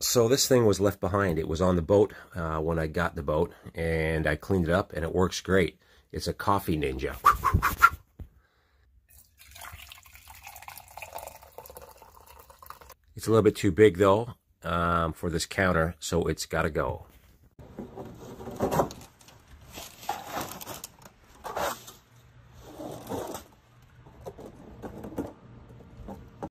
So this thing was left behind. It was on the boat uh, when I got the boat, and I cleaned it up, and it works great. It's a coffee ninja. It's a little bit too big, though, um, for this counter, so it's got to go.